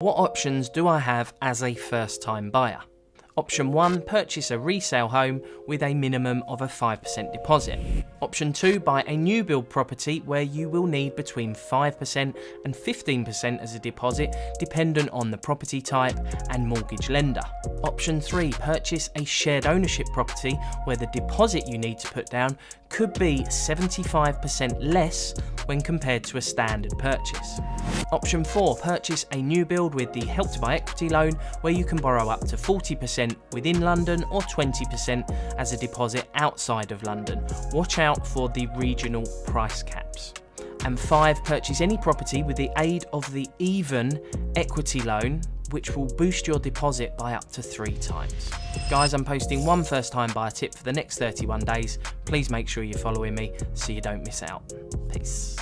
What options do I have as a first time buyer? Option 1 Purchase a resale home with a minimum of a 5% deposit. Option 2 Buy a new build property where you will need between 5% and 15% as a deposit, dependent on the property type and mortgage lender. Option 3 Purchase a shared ownership property where the deposit you need to put down could be 75% less when compared to a standard purchase. Option 4 Purchase a new build with the Help to Buy equity loan where you can borrow up to 40% within London or 20% as a deposit outside of London. Watch out for the regional price caps. And 5 Purchase any property with the aid of the Even equity loan which will boost your deposit by up to three times. Guys, I'm posting one first time buyer tip for the next 31 days. Please make sure you're following me so you don't miss out. Peace.